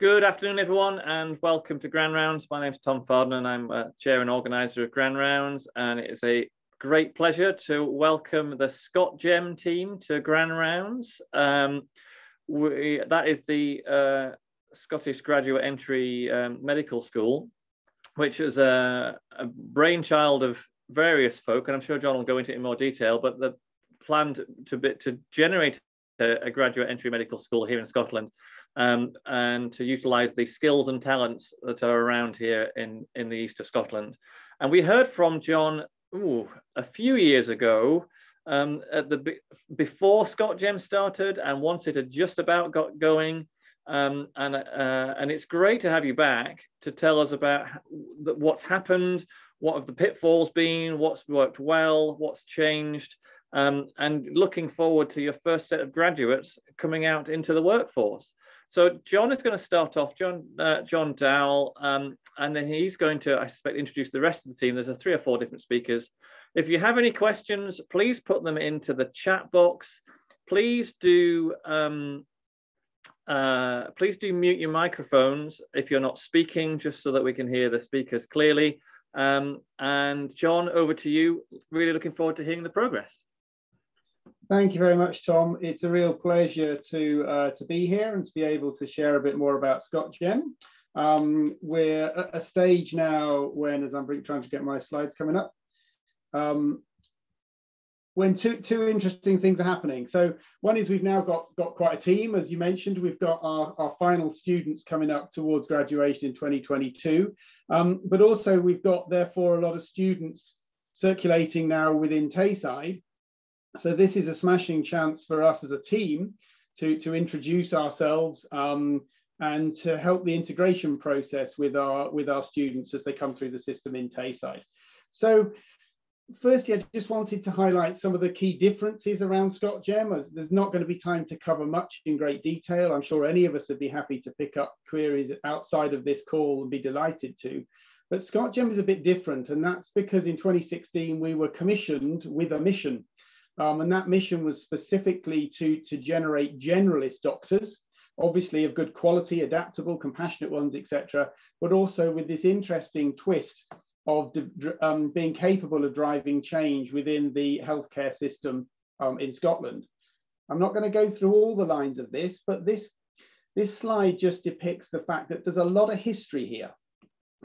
Good afternoon, everyone, and welcome to Grand Rounds. My name is Tom Farden, and I'm a chair and organizer of Grand Rounds. And it is a great pleasure to welcome the ScotGem team to Grand Rounds. Um, we, that is the uh, Scottish Graduate Entry um, Medical School, which is a, a, brainchild of various folk, and I'm sure Jon will go into it in more detail. But the plan to, to, to generate a, a graduate entry medical school here in Scotland um, and to utilize the skills and talents that are around here in, in the east of Scotland. And we heard from Jon ooh, a few years ago um, at the before ScotGem started and once it had just about got going. Um, and, uh, and it's great to have you back to tell us about what's happened, what have the pitfalls been, what's worked well, what's changed, um, and looking forward to your first set of graduates coming out into the workforce. So Jon is going to start off, Jon uh, Jon Dowell, um, and then he's going to, I suspect, introduce the rest of the team. There's a three or four different speakers. If you have any questions, please put them into the chat box. Please do um, uh, please do mute your microphones if you're not speaking, just so that we can hear the speakers clearly. Um, and Jon, over to you. Really looking forward to hearing the progress. Thank you very much, Tom. It's a real pleasure to, uh, to be here and to be able to share a bit more about ScotGem. Um, we're at a stage now when, as I'm trying to get my slides coming up, um, when two, two interesting things are happening. So one is we've now got, got quite a team, as you mentioned, we've got our, our final students coming up towards graduation in 2022, um, but also we've got therefore a lot of students circulating now within Tayside so this is a smashing chance for us as a team to, to introduce ourselves um, and to help the integration process with our, with our students as they come through the system in Tayside. So firstly, I just wanted to highlight some of the key differences around ScotGem. There's not going to be time to cover much in great detail. I'm sure any of us would be happy to pick up queries outside of this call and be delighted to. But ScotGem is a bit different, and that's because in 2016 we were commissioned with a mission. Um, and that mission was specifically to, to generate generalist doctors, obviously of good quality, adaptable, compassionate ones, etc., but also with this interesting twist of um, being capable of driving change within the healthcare system um, in Scotland. I'm not going to go through all the lines of this, but this, this slide just depicts the fact that there's a lot of history here.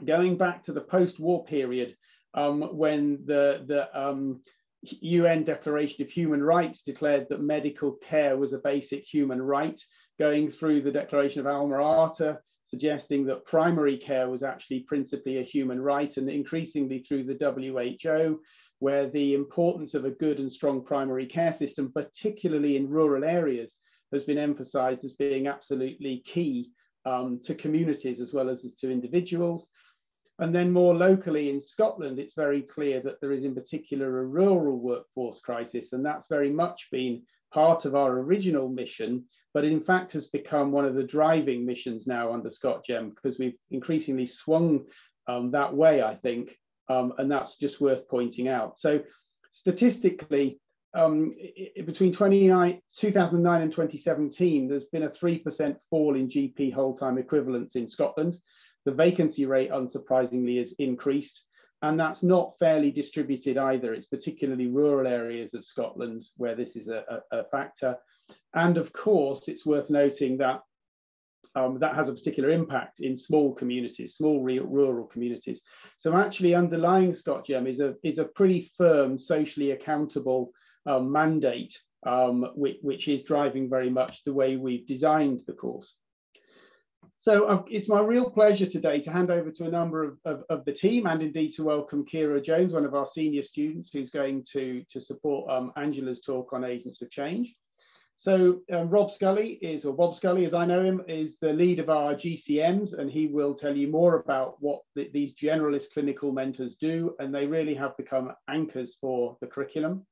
Going back to the post-war period, um, when the, the um, UN Declaration of Human Rights declared that medical care was a basic human right, going through the Declaration of Alma Ata, suggesting that primary care was actually principally a human right, and increasingly through the WHO, where the importance of a good and strong primary care system, particularly in rural areas, has been emphasized as being absolutely key um, to communities as well as to individuals. And then more locally in Scotland, it's very clear that there is in particular a rural workforce crisis, and that's very much been part of our original mission, but in fact has become one of the driving missions now under ScotGem because we've increasingly swung um, that way, I think, um, and that's just worth pointing out. So statistically, um, between 2009 and 2017, there's been a 3% fall in GP whole-time equivalents in Scotland. The vacancy rate, unsurprisingly, is increased. And that's not fairly distributed either. It's particularly rural areas of Scotland where this is a, a, a factor. And of course, it's worth noting that um, that has a particular impact in small communities, small rural communities. So actually underlying ScotGem is a, is a pretty firm, socially accountable um, mandate, um, which, which is driving very much the way we've designed the course. So uh, it's my real pleasure today to hand over to a number of, of, of, the team and indeed to welcome Kira Jones, one of our senior students who's going to, to support um, Angela's talk on Agents of Change. So um, Rob Scully is, or Bob Scully as I know him, is the lead of our GCMs and he will tell you more about what the, these generalist clinical mentors do and they really have become anchors for the curriculum.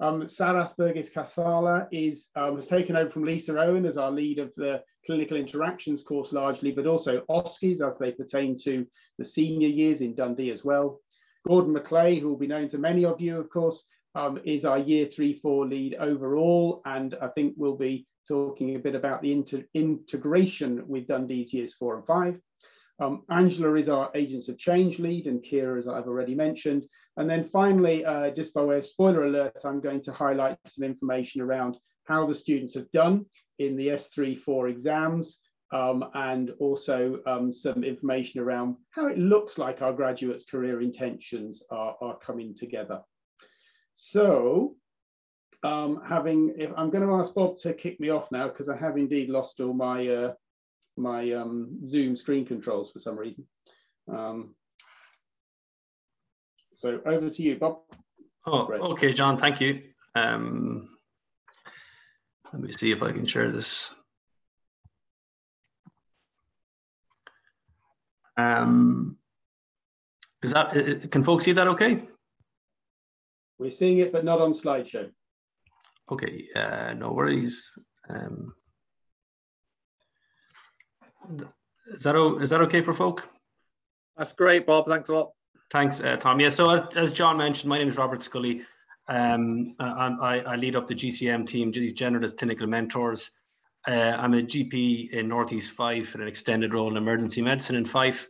Um, Sarath Burgess Kathala is, um, has taken over from Lisa Owen as our lead of the clinical interactions course largely, but also OSCEs as they pertain to the senior years in Dundee as well. Gordon McClay, who will be known to many of you, of course, um, is our year three, four lead overall, and I think we'll be talking a bit about the inter integration with Dundee's years four and five. Um, Angela is our Agents of Change lead and Kira, as I've already mentioned. And then finally, uh, just by way of spoiler alert, I'm going to highlight some information around how the students have done in the S3-4 exams um, and also um, some information around how it looks like our graduates' career intentions are, are coming together. So um, having, if I'm going to ask Bob to kick me off now because I have indeed lost all my uh, my um, Zoom screen controls for some reason. Um, so over to you, Bob. Oh, okay, Jon. Thank you. Um, let me see if I can share this. Um, is that can folks see that okay? We're seeing it, but not on slideshow. Okay, uh, no worries. Um, is that is that okay for folk? That's great, Bob. Thanks a lot. Thanks, uh, Tom. Yeah. So as, as Jon mentioned, my name is Robert Scully. Um, I, I, lead up the GCM team, these generalist clinical mentors. Uh, I'm a GP in Northeast Fife in an extended role in emergency medicine in Fife.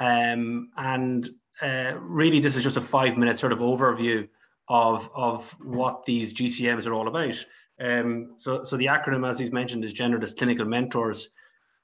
Um, and uh, really, this is just a five minute sort of overview of, of what these GCMs are all about. Um, so, so the acronym, as we've mentioned, is Generalist Clinical Mentors.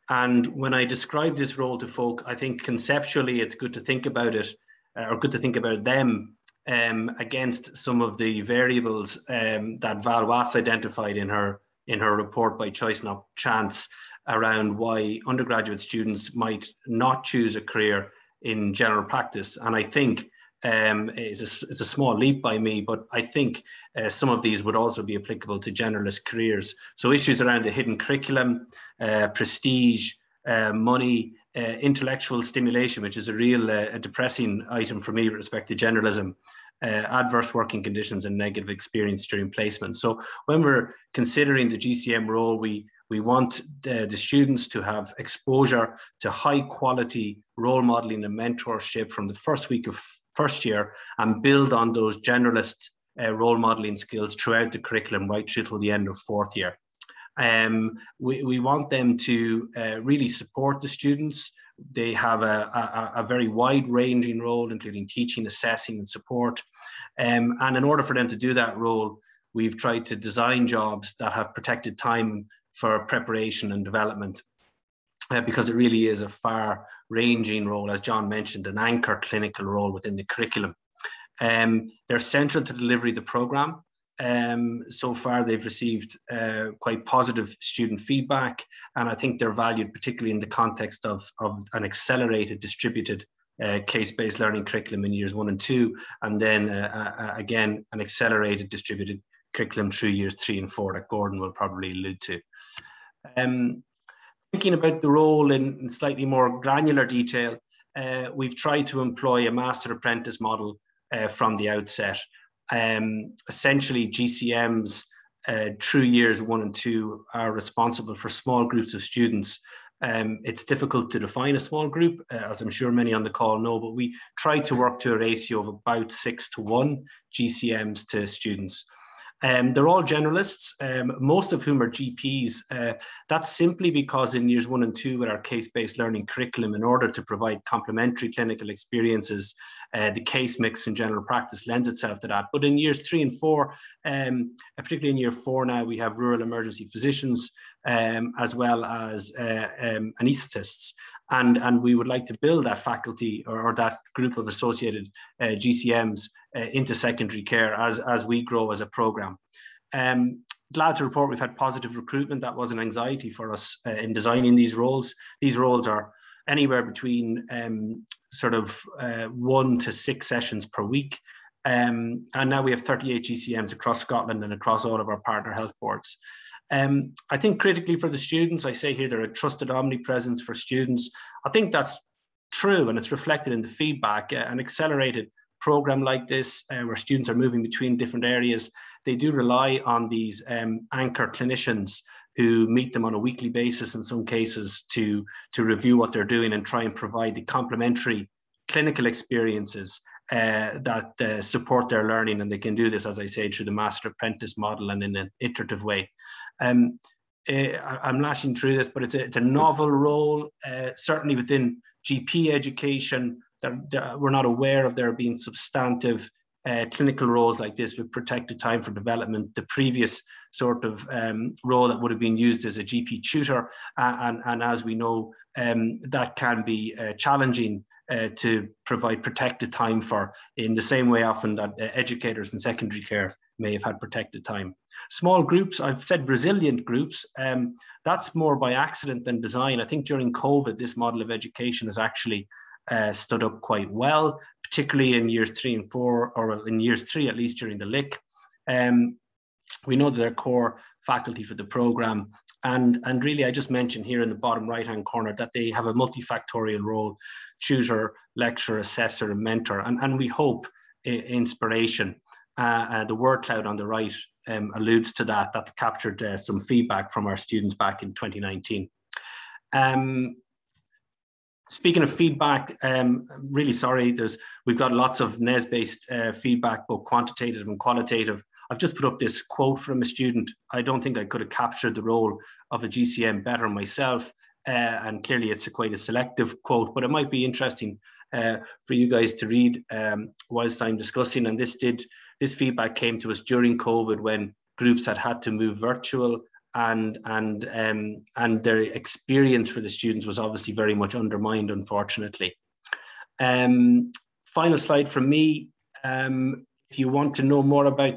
And when I describe this role to folk, I think conceptually it's good to think about it, or good to think about them um, against some of the variables um, that Val Wass identified in her in her report by choice not chance around why undergraduate students might not choose a career in general practice. And I think um, it's, a, it's a small leap by me, but I think uh, some of these would also be applicable to generalist careers. So issues around the hidden curriculum, uh, prestige, uh, money, uh, intellectual stimulation, which is a real uh, a depressing item for me with respect to generalism, uh, adverse working conditions and negative experience during placement. So when we're considering the GCM role, we we want the, the students to have exposure to high quality role modeling and mentorship from the first week of first year and build on those generalist uh, role modeling skills throughout the curriculum right through till the end of fourth year. Um, we, we want them to uh, really support the students. They have a, a, a, very wide ranging role, including teaching, assessing, and support. Um, and in order for them to do that role, we've tried to design jobs that have protected time for preparation and development uh, because it really is a far ranging role, as Jon mentioned, an anchor clinical role within the curriculum. Um, they're central to delivery of the program. Um, so far, they've received uh, quite positive student feedback, and I think they're valued particularly in the context of, of an accelerated distributed uh, case-based learning curriculum in years one and two, and then uh, again an accelerated distributed curriculum through years three and four that Gordon will probably allude to. Um, thinking about the role in, in slightly more granular detail, uh, we've tried to employ a master apprentice model uh, from the outset. Um, essentially, GCMs uh, through years one and two are responsible for small groups of students. Um, it's difficult to define a small group, uh, as I'm sure many on the call know, but we try to work to a ratio of about six to one GCMs to students. Um, they're all generalists, um, most of whom are GPs. Uh, that's simply because in years one and two, with our case based learning curriculum, in order to provide complementary clinical experiences, uh, the case mix in general practice lends itself to that. But in years three and four, um, particularly in year four now, we have rural emergency physicians um, as well as uh, um, anaesthetists and and we would like to build that faculty or, or that group of associated uh, GCMs uh, into secondary care as as we grow as a program. Um, glad to report we've had positive recruitment. That was an anxiety for us uh, in designing these roles. These roles are anywhere between um, sort of uh, one to six sessions per week. Um, and now we have 38 GCMs across Scotland and across all of our partner health boards. Um, I think critically for the students, I say here they're a trusted omnipresence for students. I think that's true and it's reflected in the feedback. Uh, an accelerated program like this, uh, where students are moving between different areas, they do rely on these um, anchor clinicians who meet them on a weekly basis in some cases to, to review what they're doing and try and provide the complementary clinical experiences uh, that uh, support their learning, and they can do this, as I say, through the master apprentice model and in an iterative way. Um, uh, I'm lashing through this, but it's a, it's a novel role, uh, certainly within GP education. That, we're not aware of there being substantive uh, clinical roles like this with protected time for development. The previous sort of um, role that would have been used as a GP tutor, uh, and, and as we know, um, that can be uh, challenging uh, to provide protected time for in the same way often that uh, educators in secondary care may have had protected time. Small groups, I've said resilient groups, um, that's more by accident than design. I think during COVID, this model of education has actually uh, stood up quite well, particularly in years three and four, or in years three at least during the LIC. Um, we know that they're core faculty for the program. And, and really, I just mentioned here in the bottom right hand corner that they have a multifactorial role tutor, lecturer, assessor, and mentor. And, and we hope inspiration. Uh, uh, the word cloud on the right um, alludes to that. That's captured uh, some feedback from our students back in 2019. Um, speaking of feedback, um, really sorry. There's we've got lots of NES-based uh, feedback, both quantitative and qualitative. I've just put up this quote from a student. I don't think I could have captured the role of a GCM better myself. Uh, and clearly it's a quite a selective quote, but it might be interesting uh, for you guys to read um, whilst I'm discussing. And this did this feedback came to us during COVID when groups had had to move virtual and and um, and their experience for the students was obviously very much undermined, unfortunately. Um, final slide from me. Um, if you want to know more about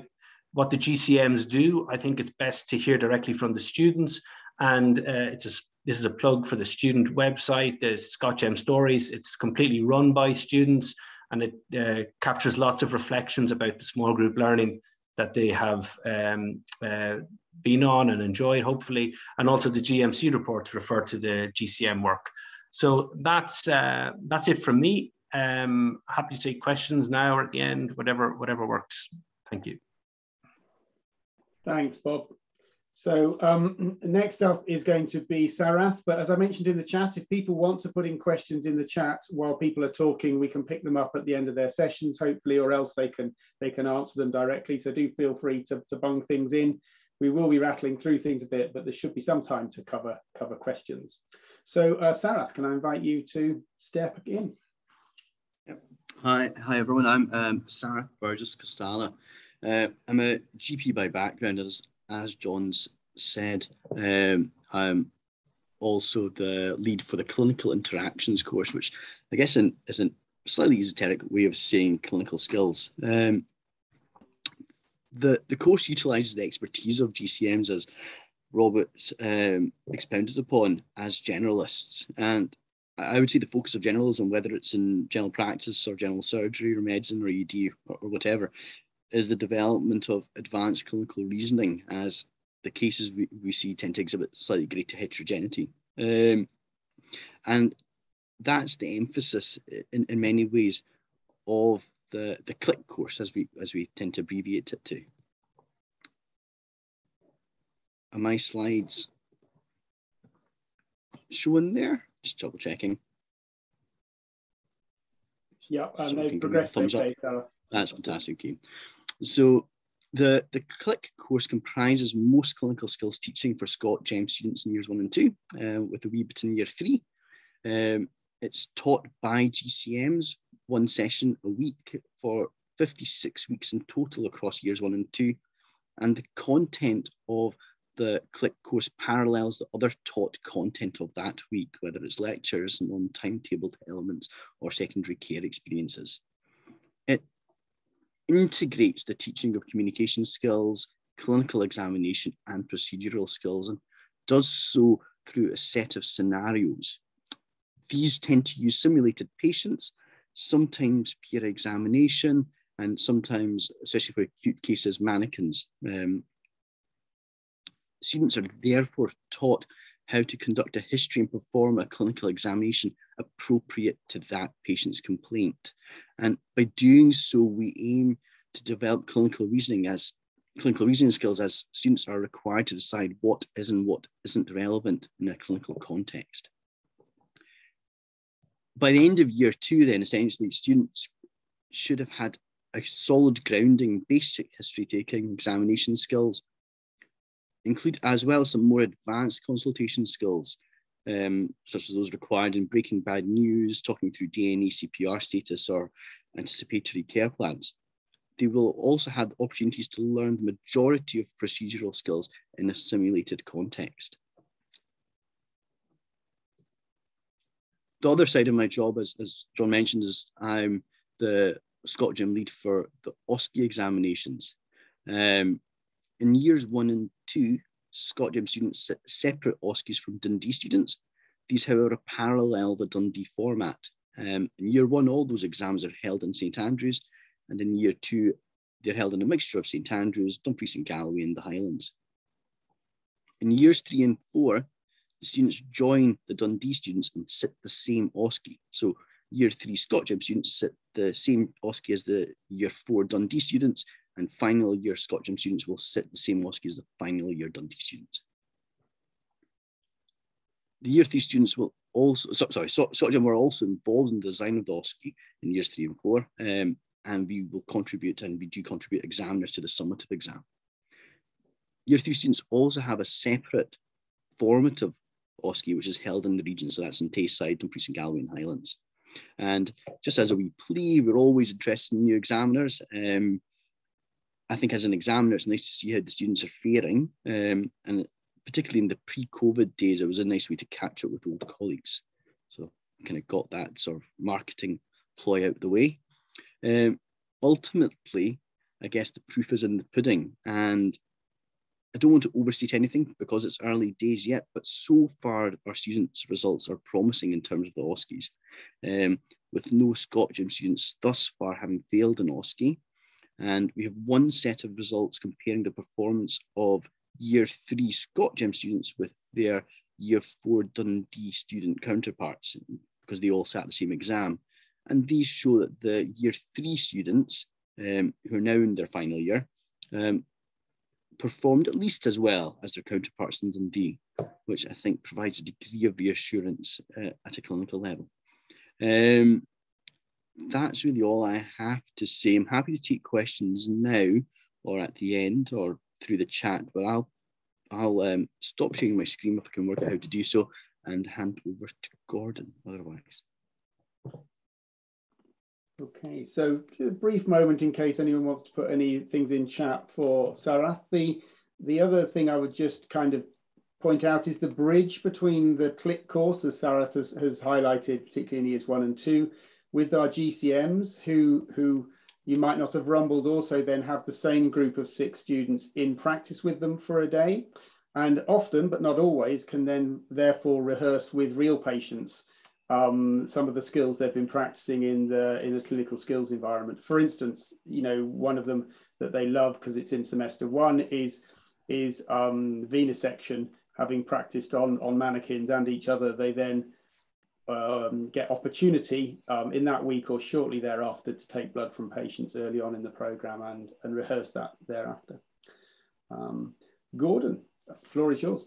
what the GCMs do, I think it's best to hear directly from the students. And uh, it's a, this is a plug for the student website, the ScotGem Stories. It's completely run by students and it uh, captures lots of reflections about the small group learning that they have um, uh, been on and enjoyed, hopefully. And also the GMC reports refer to the GCM work. So that's, uh, that's it from me. Um, happy to take questions now or at the end, whatever, whatever works. Thank you. Thanks, Bob. So um, next up is going to be Sarath, but as I mentioned in the chat, if people want to put in questions in the chat while people are talking, we can pick them up at the end of their sessions, hopefully, or else they can they can answer them directly. So do feel free to, to bung things in. We will be rattling through things a bit, but there should be some time to cover cover questions. So uh, Sarath, can I invite you to step in? Yep. Hi, hi everyone. I'm um, Sarath Burgess Costala. Uh, I'm a GP by background, as, as Jon's said. Um, I'm also the lead for the clinical interactions course, which I guess is a slightly esoteric way of saying clinical skills. Um, the, the course utilizes the expertise of GCMs as Robert um, expounded upon as generalists. And I would say the focus of generalism, whether it's in general practice or general surgery or medicine or ED or whatever, is the development of advanced clinical reasoning as the cases we, we see tend to exhibit slightly greater heterogeneity. Um, and that's the emphasis in, in many ways of the, the CLIC course as we as we tend to abbreviate it to. Are my slides showing there? Just double checking. Yeah, and they progressed. Thumbs up. That's fantastic. Okay. So the, the CLIC course comprises most clinical skills teaching for ScotGem students in years one and two, uh, with a wee bit in year three. Um, it's taught by GCMs, one session a week for 56 weeks in total across years one and two. And the content of the CLIC course parallels the other taught content of that week, whether it's lectures, non-timetabled elements, or secondary care experiences integrates the teaching of communication skills, clinical examination, and procedural skills, and does so through a set of scenarios. These tend to use simulated patients, sometimes peer examination, and sometimes, especially for acute cases, mannequins. Um, students are therefore taught how to conduct a history and perform a clinical examination appropriate to that patient's complaint. And by doing so, we aim to develop clinical reasoning as clinical reasoning skills as students are required to decide what is and what isn't relevant in a clinical context. By the end of year two, then essentially students should have had a solid grounding, basic history taking, examination skills, include as well some more advanced consultation skills, um, such as those required in breaking bad news, talking through DNACPR status or anticipatory care plans. They will also have opportunities to learn the majority of procedural skills in a simulated context. The other side of my job, as, as Jon mentioned, is I'm the ScotGem lead for the OSCE examinations. Um, in years one and two, Scott ScotGem students separate OSCEs from Dundee students. These, however, parallel the Dundee format. Um, in year one, all those exams are held in St Andrews, and in year two, they're held in a mixture of St Andrews, Dumfries and Galloway, and the Highlands. In years three and four, the students join the Dundee students and sit the same OSCE. So year three ScotGem students sit the same OSCE as the year four Dundee students, and final year ScotGem students will sit the same OSCE as the final year Dundee students. The year three students will also, so, sorry, ScotGem were also involved in the design of the OSCE in years three and four, um, and we will contribute and we do contribute examiners to the summative exam. Year three students also have a separate formative OSCE, which is held in the region. So that's in Tayside, Dumfries and Galloway and Highlands. And just as a wee plea, we're always interested in new examiners. Um, I think as an examiner, it's nice to see how the students are faring. Um, and particularly in the pre-COVID days, it was a nice way to catch up with old colleagues. So kind of got that sort of marketing ploy out the way. Um, ultimately, I guess the proof is in the pudding. And I don't want to overstate anything because it's early days yet, but so far our students' results are promising in terms of the OSCEs, um, with no ScotGem students thus far having failed an OSCE. And we have one set of results comparing the performance of year three ScotGem students with their year four Dundee student counterparts because they all sat the same exam. And these show that the year three students um, who are now in their final year um, performed at least as well as their counterparts in Dundee, which I think provides a degree of reassurance uh, at a clinical level. Um, that's really all I have to say. I'm happy to take questions now or at the end or through the chat, but I'll I'll um, stop sharing my screen if I can work out how to do so and hand over to Gordon otherwise. Okay, so a brief moment in case anyone wants to put any things in chat for Sarath. The, the other thing I would just kind of point out is the bridge between the CLIC course, as Sarath has, has highlighted, particularly in years one and two, with our GCMs who, who you might not have rumbled also then have the same group of six students in practice with them for a day. And often, but not always, can then therefore rehearse with real patients um, some of the skills they've been practicing in the in a clinical skills environment. For instance, you know, one of them that they love because it's in semester one is is um, venesection. Having practiced on on mannequins and each other, they then um, get opportunity um, in that week or shortly thereafter to take blood from patients early on in the program and and rehearse that thereafter. Um, Gordon, floor is yours.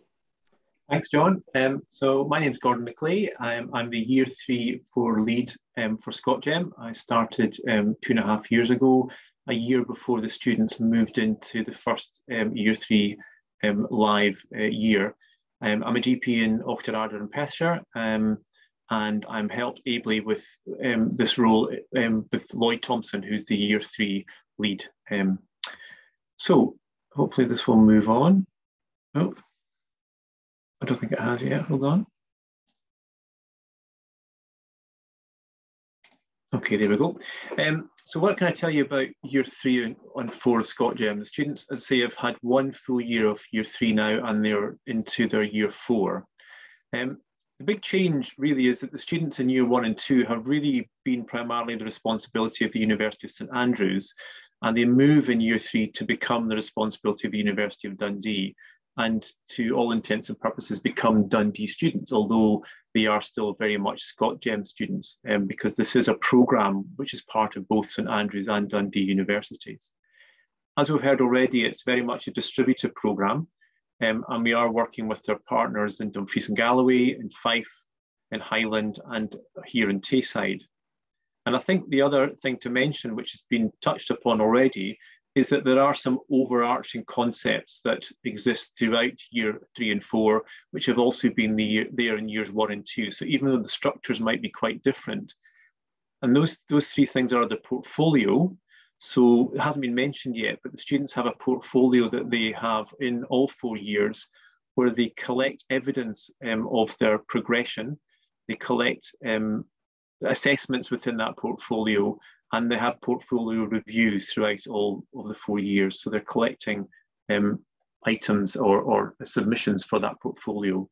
Thanks, Jon. Um, so my name is Gordon McClay. I'm, I'm the year three, four lead um, for ScotGem. I started um, two and a half years ago, a year before the students moved into the first um, year three um, live uh, year. Um, I'm a GP in Auchterarder and Perthshire, and I'm helped ably with this role with Lloyd Thompson, who's the year three lead. so hopefully this will move on. Oh. I don't think it has yet. Hold on. Okay, there we go. Um, so what can I tell you about year three and four of ScotGem? The students, as I say, have had one full year of year three now and they're into their year four. Um, the big change really is that the students in year one and two have really been primarily the responsibility of the University of St Andrews and they move in year three to become the responsibility of the University of Dundee and to all intents and purposes become Dundee students, although they are still very much ScotGem students um, because this is a programme which is part of both St Andrews and Dundee universities. As we've heard already, it's very much a distributed programme um, and we are working with our partners in Dumfries and Galloway, in Fife, in Highland and here in Tayside. And I think the other thing to mention, which has been touched upon already, is that there are some overarching concepts that exist throughout year three and four, which have also been the, there in years one and two. So even though the structures might be quite different, and those, those three things are the portfolio. So it hasn't been mentioned yet, but the students have a portfolio that they have in all four years where they collect evidence um, of their progression. They collect um, assessments within that portfolio and they have portfolio reviews throughout all of the four years. So they're collecting um, items or, or submissions for that portfolio.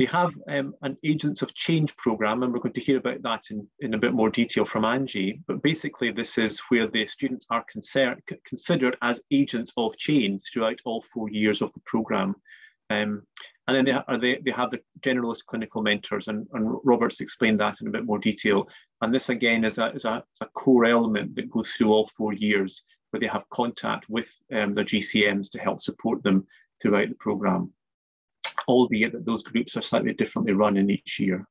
They have um, an Agents of Change program, and we're going to hear about that in, in a bit more detail from Angie. But basically, this is where the students are considered as agents of change throughout all four years of the program. Um, and then they, they, they have the generalist clinical mentors, and, and Robert's explained that in a bit more detail. And this again is a, is a, is a core element that goes through all four years, where they have contact with um, their GCMs to help support them throughout the programme albeit that those groups are slightly differently run in each year.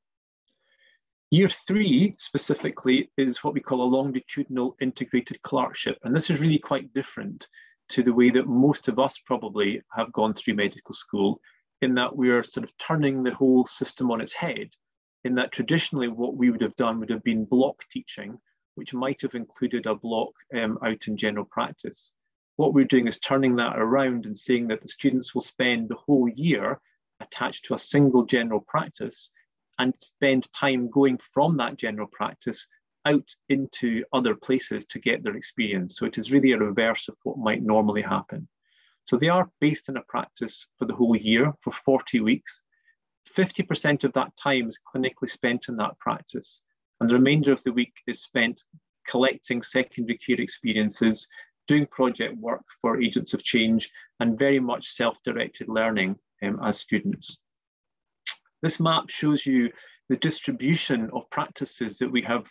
Year three specifically is what we call a longitudinal integrated clerkship. And this is really quite different to the way that most of us probably have gone through medical school in that we are sort of turning the whole system on its head in that traditionally what we would have done would have been block teaching, which might have included a block um, out in general practice. What we're doing is turning that around and saying that the students will spend the whole year attached to a single general practice and spend time going from that general practice out into other places to get their experience. So it is really a reverse of what might normally happen. So they are based in a practice for the whole year for 40 weeks. 50% of that time is clinically spent in that practice. And the remainder of the week is spent collecting secondary care experiences, doing project work for agents of change, and very much self-directed learning um, as students. This map shows you the distribution of practices that we have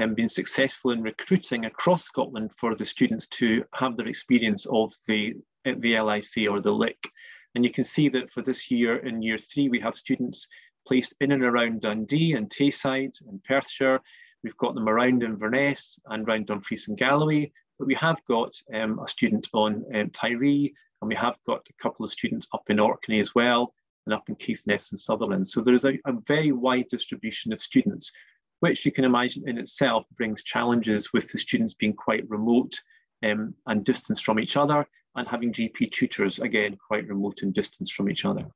um, been successful in recruiting across Scotland for the students to have their experience of the, the LIC or the LIC. And you can see that for this year, in year three, we have students placed in and around Dundee and Tayside and Perthshire. We've got them around Inverness and around Dumfries and Galloway, but we have got um, a student on um, Tiree and we have got a couple of students up in Orkney as well, and up in Caithness and Sutherland. So there's a, a very wide distribution of students, which you can imagine in itself brings challenges with the students being quite remote um, and distance from each other, and having GP tutors, again, quite remote and distance from each other.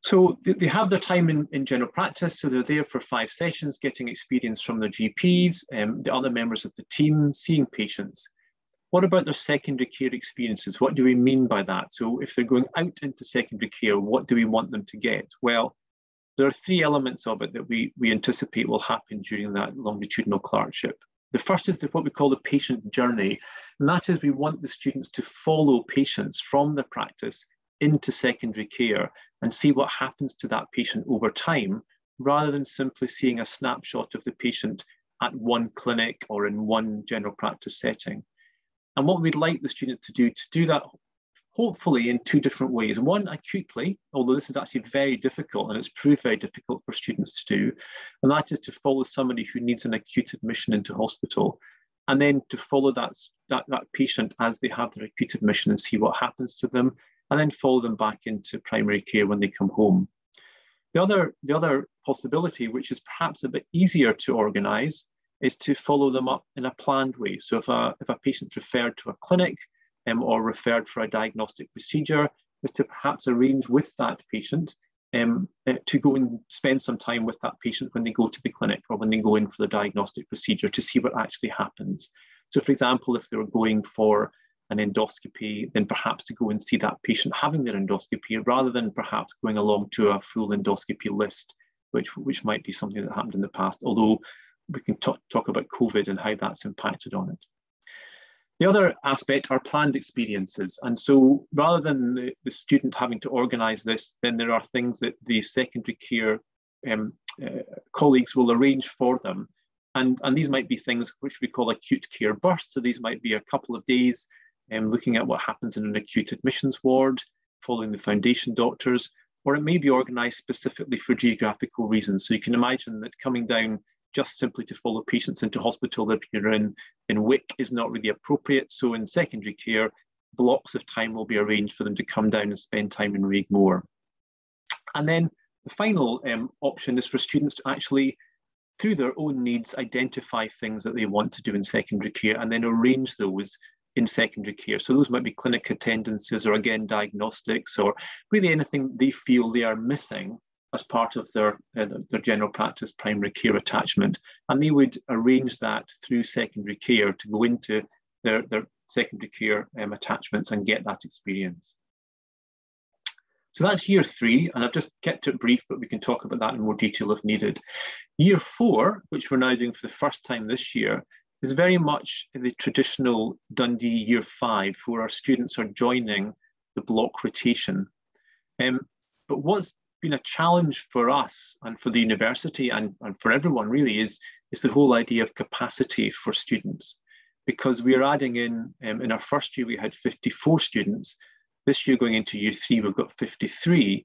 So they have their time in, in general practice, so they're there for five sessions, getting experience from their GPs, um, the other members of the team, seeing patients. What about their secondary care experiences? What do we mean by that? So if they're going out into secondary care, what do we want them to get? Well, there are three elements of it that we, we anticipate will happen during that longitudinal clerkship. The first is the, what we call the patient journey, and that is we want the students to follow patients from the practice into secondary care and see what happens to that patient over time, rather than simply seeing a snapshot of the patient at one clinic or in one general practice setting. And what we'd like the student to do, to do that hopefully in two different ways. One, acutely, although this is actually very difficult and it's proved very difficult for students to do, and that is to follow somebody who needs an acute admission into hospital, and then to follow that, that, that patient as they have their acute admission and see what happens to them, and then follow them back into primary care when they come home. The other, the other possibility, which is perhaps a bit easier to organise, is to follow them up in a planned way. So if a, if a patient's referred to a clinic um, or referred for a diagnostic procedure, is to perhaps arrange with that patient um, uh, to go and spend some time with that patient when they go to the clinic or when they go in for the diagnostic procedure to see what actually happens. So for example, if they're going for an endoscopy, then perhaps to go and see that patient having their endoscopy rather than perhaps going along to a full endoscopy list, which, which might be something that happened in the past, although we can talk, talk about COVID and how that's impacted on it. The other aspect are planned experiences. And so rather than the, the student having to organise this, then there are things that the secondary care um, uh, colleagues will arrange for them. And, and these might be things which we call acute care bursts. So these might be a couple of days um, looking at what happens in an acute admissions ward, following the foundation doctors, or it may be organised specifically for geographical reasons. So you can imagine that coming down just simply to follow patients into hospital if you're in, in Wick is not really appropriate. So in secondary care, blocks of time will be arranged for them to come down and spend time in Raigmore. And then the final um, option is for students to actually, through their own needs, identify things that they want to do in secondary care and then arrange those in secondary care. So those might be clinic attendances or again, diagnostics or really anything they feel they are missing as part of their, uh, their general practice primary care attachment. And they would arrange that through secondary care to go into their, their secondary care um, attachments and get that experience. So that's year three, and I've just kept it brief, but we can talk about that in more detail if needed. Year four, which we're now doing for the first time this year, is very much the traditional Dundee year five, where our students are joining the block rotation. Um, but what's been a challenge for us and for the university and, and for everyone really is, is the whole idea of capacity for students. Because we are adding in, um, in our first year, we had 54 students. This year, going into year three, we've got 53.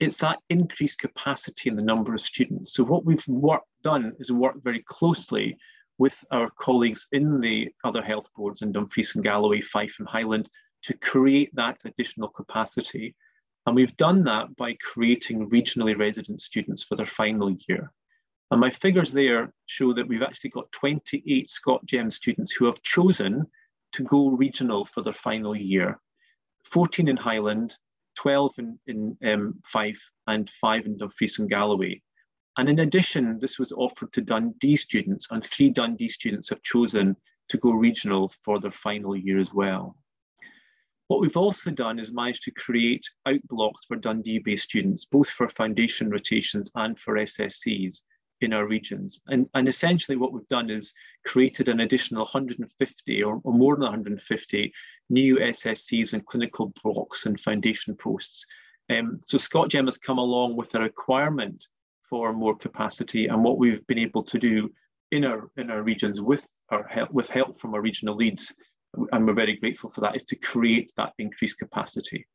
It's that increased capacity in the number of students. So, what we've worked, done is work very closely with our colleagues in the other health boards in Dumfries and Galloway, Fife and Highland to create that additional capacity and we've done that by creating regionally resident students for their final year. And my figures there show that we've actually got 28 ScotGem students who have chosen to go regional for their final year. 14 in Highland, 12 in, in um, Fife, and five in Dumfries and Galloway. And in addition, this was offered to Dundee students, and three Dundee students have chosen to go regional for their final year as well. What we've also done is managed to create outblocks for Dundee-based students, both for foundation rotations and for SSCs in our regions. And, and essentially what we've done is created an additional 150 or, or more than 150 new SSCs and clinical blocks and foundation posts. Um, so ScotGem has come along with a requirement for more capacity and what we've been able to do in our, in our regions with, our help, with help from our regional leads and we're very grateful for that, is to create that increased capacity.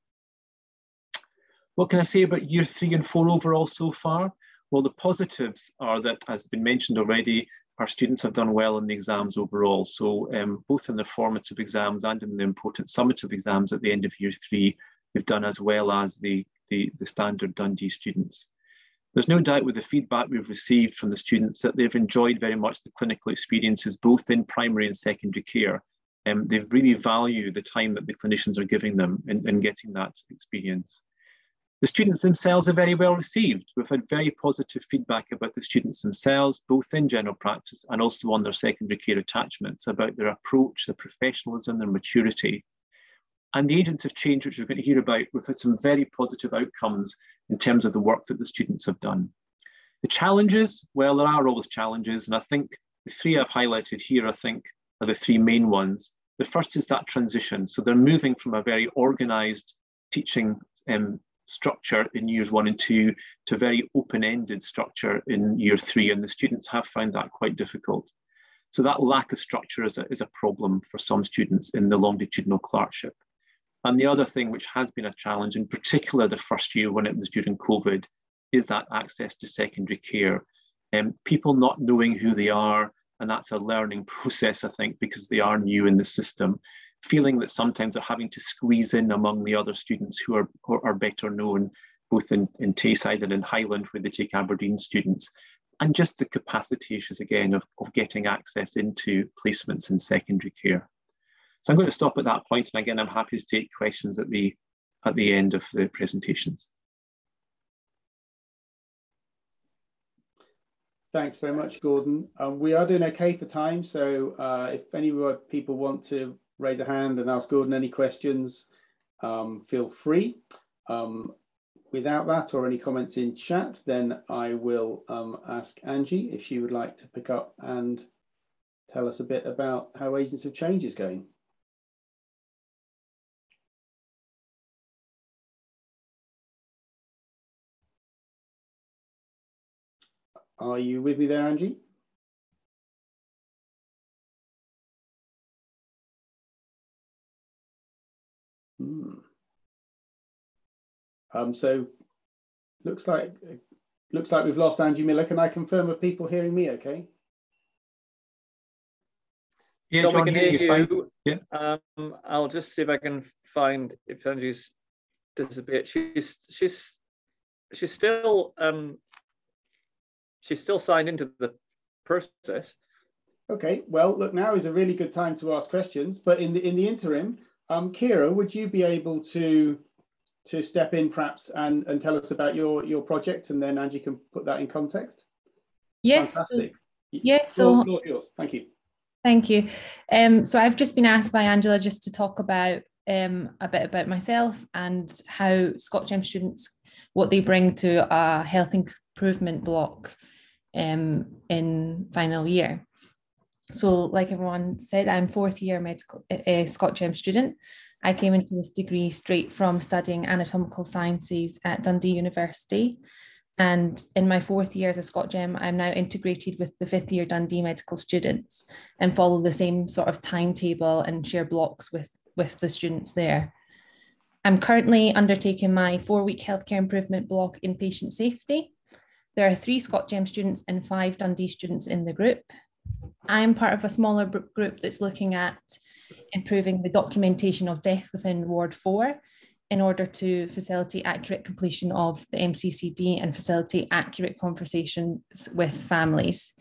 What can I say about year three and four overall so far? Well, the positives are that, as has been mentioned already, our students have done well in the exams overall. So um, both in the formative exams and in the important summative exams at the end of year three, they've done as well as the, the, the standard Dundee students. There's no doubt with the feedback we've received from the students that they've enjoyed very much the clinical experiences both in primary and secondary care um, they really value the time that the clinicians are giving them in, in getting that experience. The students themselves are very well received. We've had very positive feedback about the students themselves, both in general practice and also on their secondary care attachments, about their approach, their professionalism, their maturity. And the agents of change, which we're going to hear about, we've had some very positive outcomes in terms of the work that the students have done. The challenges, well, there are always challenges, and I think the three I've highlighted here, I think, are the three main ones. The first is that transition. So they're moving from a very organized teaching um, structure in years one and two to very open-ended structure in year three, and the students have found that quite difficult. So that lack of structure is a, is a problem for some students in the longitudinal clerkship. And the other thing which has been a challenge, in particular the first year when it was during COVID, is that access to secondary care. Um, people not knowing who they are, and that's a learning process, I think, because they are new in the system, feeling that sometimes they're having to squeeze in among the other students who are, who are better known, both in, in Tayside and in Highland, where they take Aberdeen students, and just the capacity issues again of, of getting access into placements in secondary care. So I'm going to stop at that point, and again, I'm happy to take questions at the, at the end of the presentations. Thanks very much, Gordon. Um, we are doing okay for time, so uh, if any people want to raise a hand and ask Gordon any questions, um, feel free. Um, without that or any comments in chat, then I will um, ask Angie if she would like to pick up and tell us a bit about how Agents of Change is going. Are you with me there, Angie? Hmm. Um, so looks like looks like we've lost Angie Miller. Can I confirm with people hearing me okay? Yeah, Jon, Jon we can hear you. you. Yeah. Um, I'll just see if I can find if Angie's disappeared. She's she's she's still um she's still signed into the process. Okay, well, look, now is a really good time to ask questions. But in the in the interim, um, Kira, would you be able to to step in perhaps and, and tell us about your your project, and then Angie can put that in context? Yes. Fantastic. Yes. So floor, yours. Thank you. Thank you. Um, so I've just been asked by Angela just to talk about um, a bit about myself and how ScotGem students, what they bring to a health improvement block um, in final year. So like everyone said, I'm fourth year medical uh, ScotGem student. I came into this degree straight from studying anatomical sciences at Dundee University and in my fourth year as a ScotGem, I'm now integrated with the fifth year Dundee medical students and follow the same sort of timetable and share blocks with, with the students there. I'm currently undertaking my four week healthcare improvement block in patient safety. There are three ScotGem students and five Dundee students in the group. I'm part of a smaller group that's looking at improving the documentation of death within Ward 4 in order to facilitate accurate completion of the MCCD and facilitate accurate conversations with families.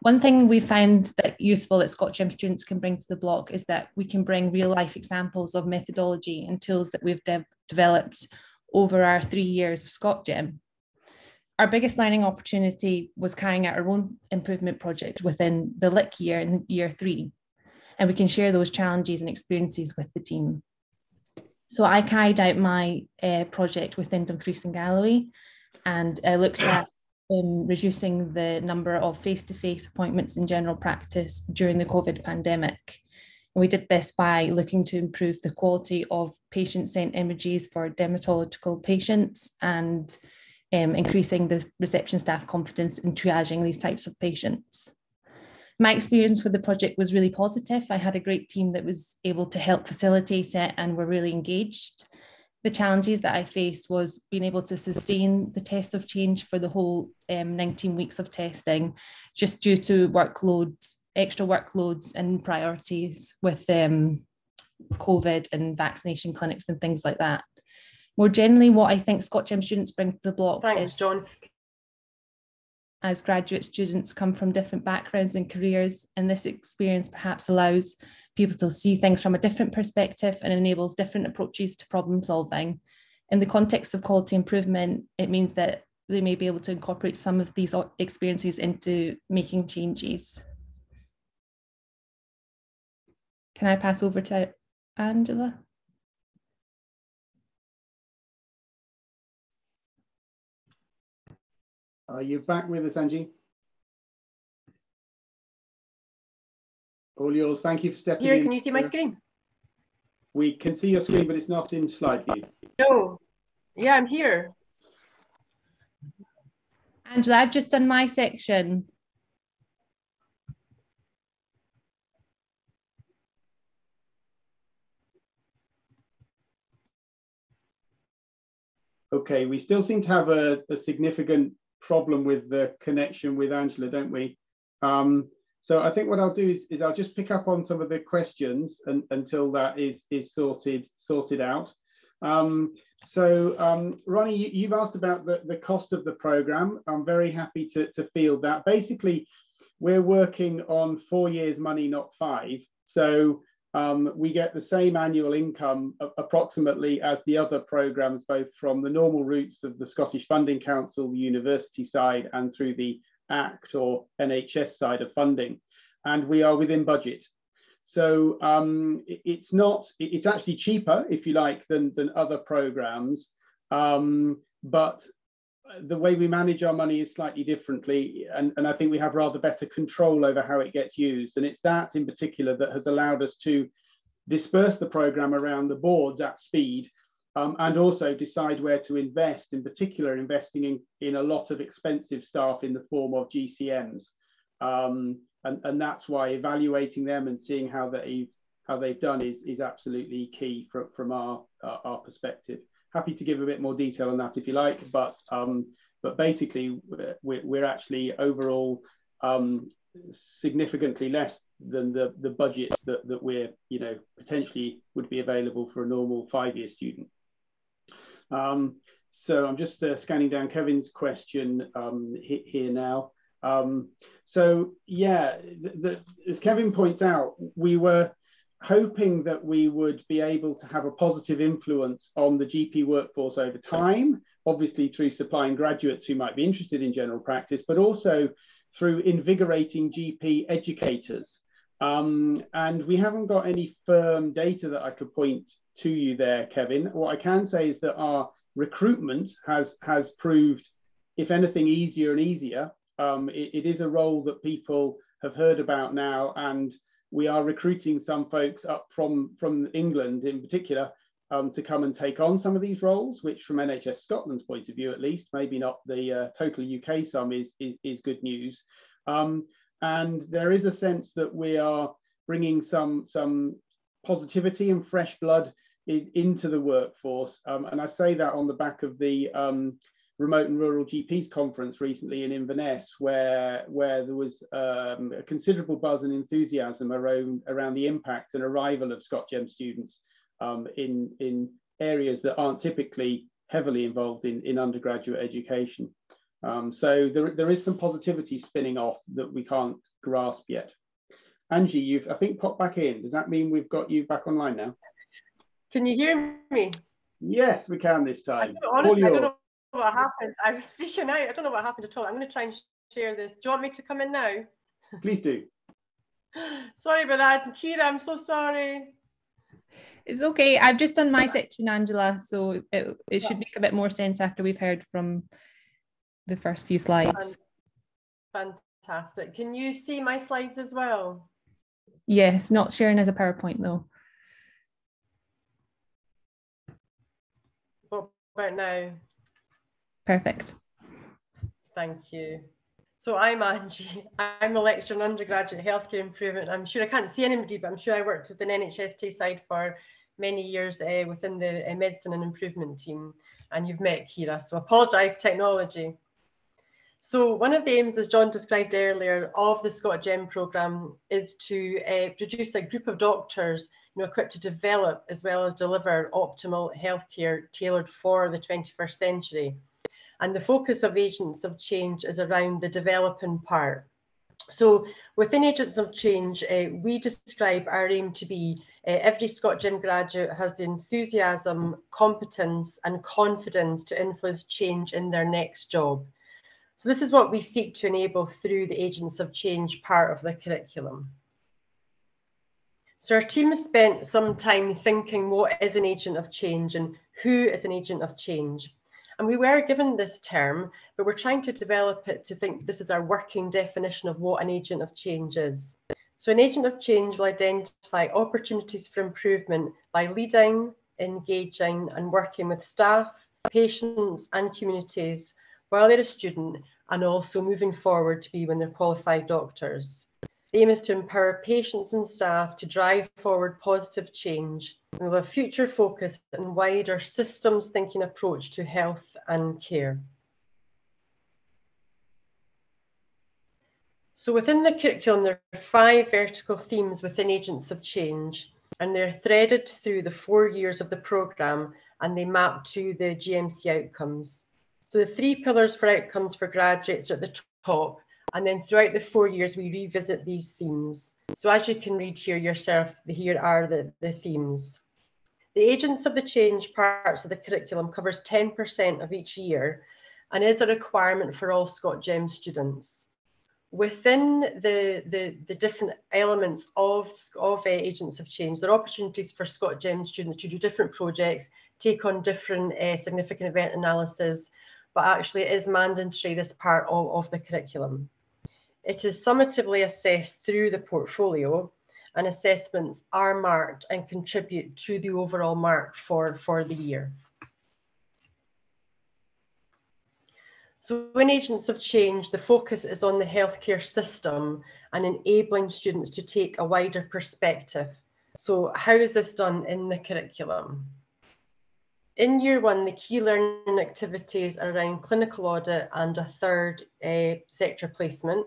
One thing we found that useful that ScotGem students can bring to the block is that we can bring real life examples of methodology and tools that we've de developed over our three years of ScotGem. Our biggest learning opportunity was carrying out our own improvement project within the LIC year in year three. And we can share those challenges and experiences with the team. So I carried out my uh, project within Dumfries and Galloway and I looked at um, reducing the number of face-to-face appointments in general practice during the COVID pandemic. And we did this by looking to improve the quality of patient-sent images for dermatological patients and um, increasing the reception staff confidence in triaging these types of patients my experience with the project was really positive. I had a great team that was able to help facilitate it and were really engaged. The challenges that I faced was being able to sustain the test of change for the whole um, 19 weeks of testing, just due to workloads, extra workloads and priorities with um, COVID and vaccination clinics and things like that. More generally, what I think ScotGem students bring to the block. Thanks, Jon as graduate students come from different backgrounds and careers, and this experience perhaps allows people to see things from a different perspective and enables different approaches to problem solving. In the context of quality improvement, it means that they may be able to incorporate some of these experiences into making changes. Can I pass over to Angela? Are you back with us, Angie? All yours. Thank you for stepping Here, in. Here, can you see my uh, screen? We can see your screen, but it's not in slide view. No. Yeah, I'm here. Angela, I've just done my section. Okay, we still seem to have a, a significant problem with the connection with Angela, don't we? Um, so I think what I'll do is, is I'll just pick up on some of the questions and, until that is, is sorted, sorted out. Um, so um, Ronnie, you, have asked about the, the cost of the program. I'm very happy to, to field that. Basically, we're working on four years money, not five. So um, we get the same annual income approximately as the other programs, both from the normal routes of the Scottish Funding Council, the university side, and through the ACT or NHS side of funding. And we are within budget. So um, it's not, it's actually cheaper, if you like, than, than other programs. Um, but the way we manage our money is slightly differently and, and i think we have rather better control over how it gets used. And it's that in particular that has allowed us to disperse the program around the boards at speed um, and also decide where to invest in particular investing in, in a lot of expensive staff in the form of GCMs um, and, and that's why evaluating them and seeing how they've how they've done is, is absolutely key from, from our, uh, our perspective happy to give a bit more detail on that if you like, but um, but basically we're, we're actually overall um, significantly less than the, the budget that, that we're, you know, potentially would be available for a normal five-year student. Um, so I'm just uh, scanning down Kevin's question um, here now. Um, so yeah, the, the, as Kevin points out, we were hoping that we would be able to have a positive influence on the GP workforce over time, obviously through supplying graduates who might be interested in general practice, but also through invigorating GP educators. Um, and we haven't got any firm data that I could point to you there, Kevin. What I can say is that our recruitment has, has proved, if anything, easier and easier. Um, it, it is a role that people have heard about now, and we are recruiting some folks up from, from England in particular um, to come and take on some of these roles, which from NHS Scotland's point of view, at least, maybe not the uh, total UK sum is, is, is good news. Um, and there is a sense that we are bringing some, some positivity and fresh blood in, into the workforce. Um, and I say that on the back of the um, remote and rural GPs conference recently in Inverness, where where there was um, a considerable buzz and enthusiasm around around the impact and arrival of ScotGem students um, in, in areas that aren't typically heavily involved in, in undergraduate education. Um, so there, there is some positivity spinning off that we can't grasp yet. Angie, you've, I think, popped back in. Does that mean we've got you back online now? Can you hear me? Yes, we can this time. I honestly, I don't know what happened. I was speaking out. I don't know what happened at all. I'm going to try and share this. Do you want me to come in now? Please do. sorry about that. Kira, I'm so sorry. It's okay. I've just done my section, Angela, so it, it should make a bit more sense after we've heard from the first few slides. Fantastic. Can you see my slides as well? Yes, not sharing as a PowerPoint though. What about now? Perfect. Thank you. So I'm Angie. I'm a lecturer in undergraduate healthcare improvement. I'm sure I can't see anybody, but I'm sure I worked with an NHS side for many years uh, within the uh, medicine and improvement team, and you've met Kira, so apologise technology. So one of the aims, as Jon described earlier, of the ScotGem programme is to uh, produce a group of doctors you know, equipped to develop as well as deliver optimal healthcare tailored for the 21st century. And the focus of Agents of Change is around the developing part. So within Agents of Change, uh, we describe our aim to be uh, every ScotGem graduate has the enthusiasm, competence and confidence to influence change in their next job. So this is what we seek to enable through the Agents of Change part of the curriculum. So our team has spent some time thinking what is an agent of change and who is an agent of change. And we were given this term, but we're trying to develop it to think this is our working definition of what an agent of change is. So an agent of change will identify opportunities for improvement by leading, engaging and working with staff, patients and communities while they're a student and also moving forward to be when they're qualified doctors. The aim is to empower patients and staff to drive forward positive change with a future focus and wider systems thinking approach to health and care. So within the curriculum, there are five vertical themes within Agents of Change, and they're threaded through the four years of the programme and they map to the GMC outcomes. So the three pillars for outcomes for graduates are at the top, and then throughout the four years, we revisit these themes. So as you can read here yourself, here are the, the themes. The Agents of the Change parts of the curriculum covers 10% of each year and is a requirement for all Scott ScotGem students. Within the, the, the different elements of, of uh, Agents of Change, there are opportunities for Scott ScotGem students to do different projects, take on different uh, significant event analysis, but actually it is mandatory this part of, of the curriculum. It is summatively assessed through the portfolio and assessments are marked and contribute to the overall mark for, for the year. So when Agents of Change, the focus is on the healthcare system and enabling students to take a wider perspective. So how is this done in the curriculum? in year one, the key learning activities are around clinical audit and a third uh, sector placement.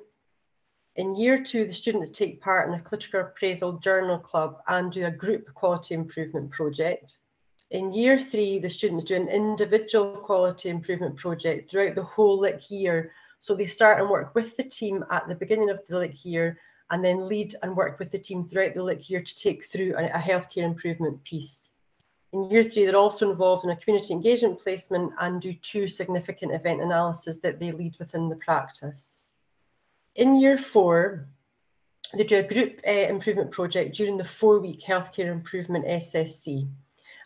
In year two, the students take part in a critical appraisal journal club and do a group quality improvement project. In year three, the students do an individual quality improvement project throughout the whole LIC year. So they start and work with the team at the beginning of the LIC year and then lead and work with the team throughout the LIC year to take through a, a healthcare improvement piece. In year three, they're also involved in a community engagement placement and do two significant event analyses that they lead within the practice. In year four, they do a group uh, improvement project during the four-week healthcare improvement SSC.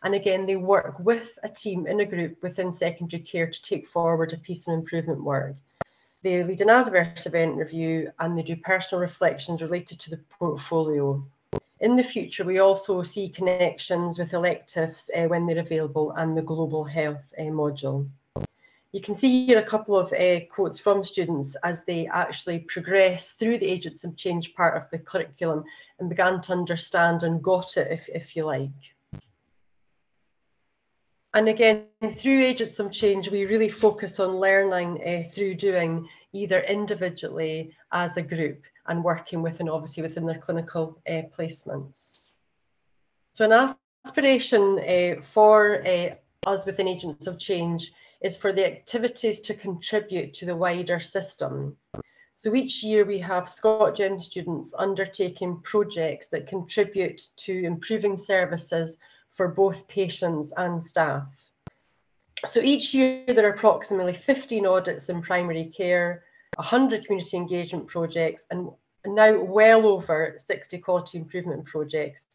And again, they work with a team in a group within secondary care to take forward a piece of improvement work. They lead an adverse event review and they do personal reflections related to the portfolio. In the future, we also see connections with electives uh, when they're available and the global health uh, module. You can see here a couple of uh, quotes from students as they actually progress through the Agents of Change part of the curriculum and began to understand and got it, if, if you like. And again, through Agents of Change, we really focus on learning uh, through doing either individually as a group and working within obviously within their clinical uh, placements. So an aspiration uh, for us within Agents of Change is for the activities to contribute to the wider system. So each year we have ScotGem students undertaking projects that contribute to improving services for both patients and staff. So each year there are approximately 15 audits in primary care, 100 community engagement projects, and now well over 60 quality improvement projects,